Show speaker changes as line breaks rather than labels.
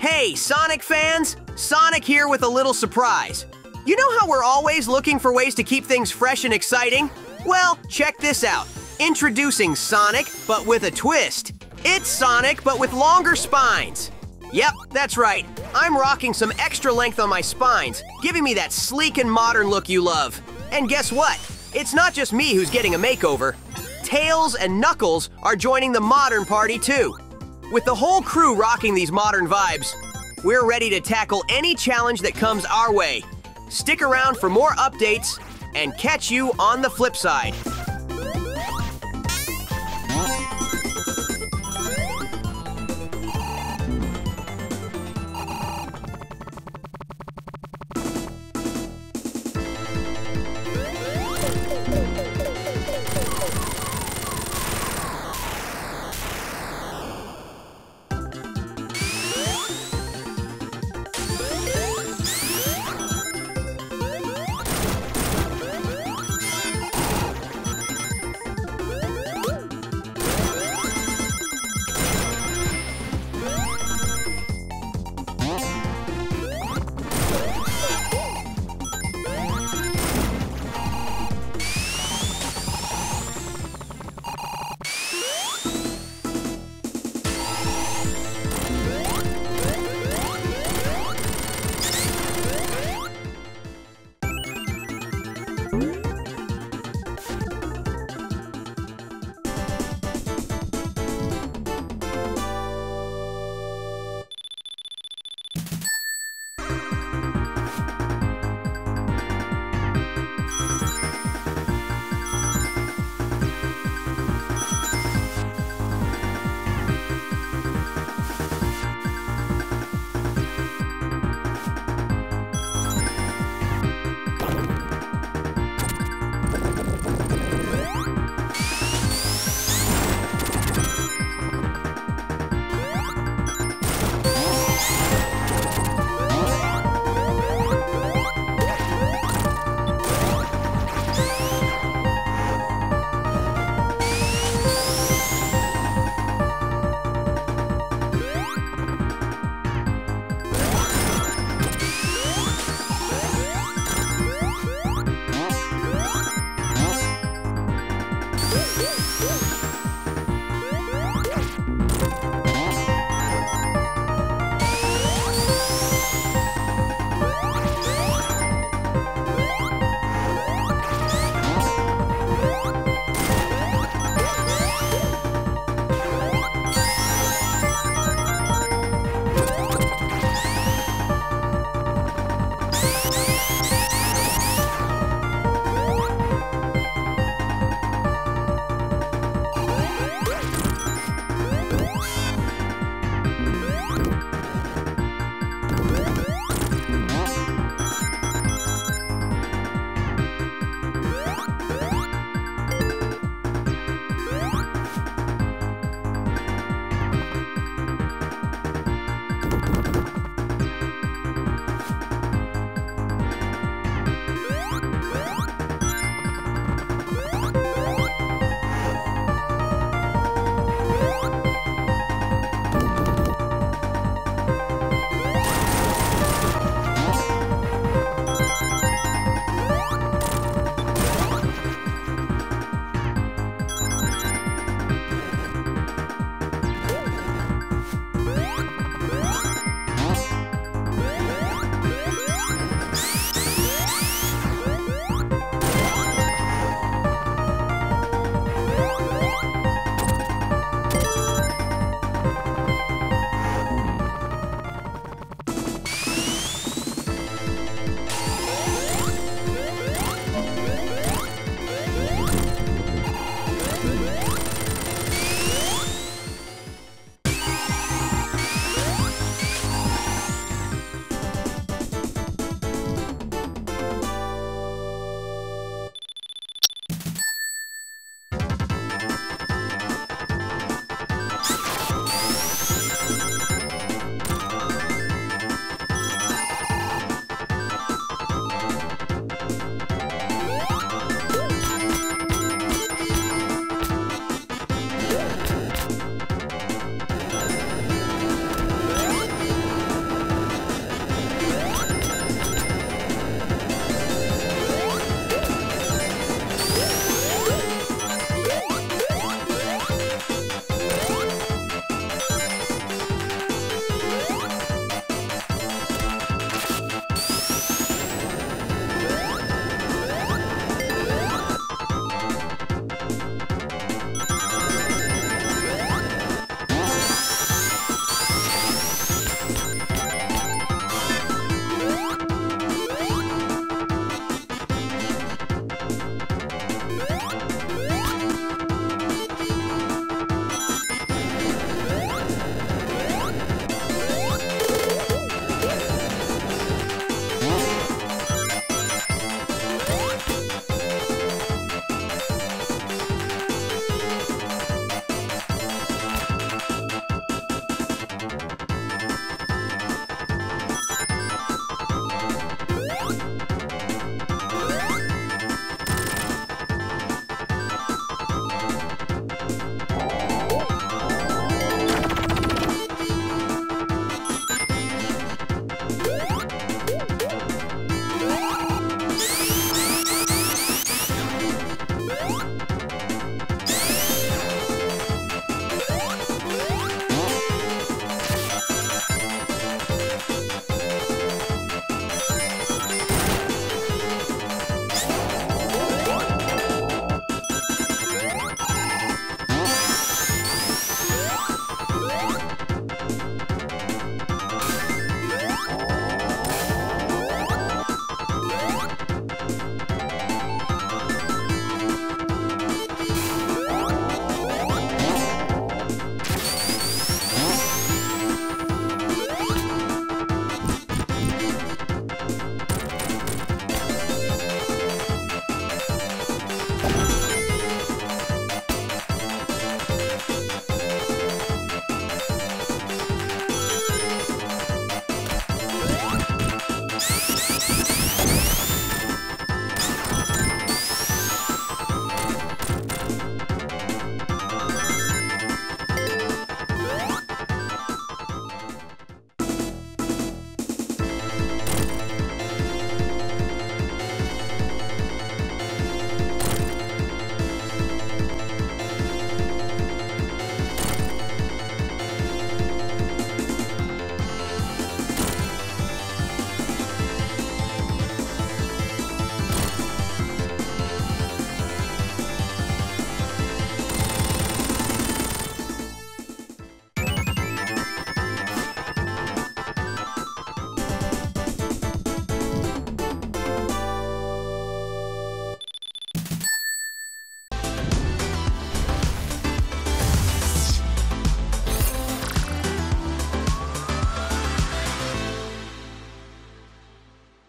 Hey, Sonic fans! Sonic here with a little surprise. You know how we're always looking for ways to keep things fresh and exciting? Well, check this out. Introducing Sonic, but with a twist. It's Sonic, but with longer spines. Yep, that's right. I'm rocking some extra length on my spines, giving me that sleek and modern look you love. And guess what? It's not just me who's getting a makeover. Tails and Knuckles are joining the modern party too. With the whole crew rocking these modern vibes, we're ready to tackle any challenge that comes our way. Stick around for more updates and catch you on the flip side.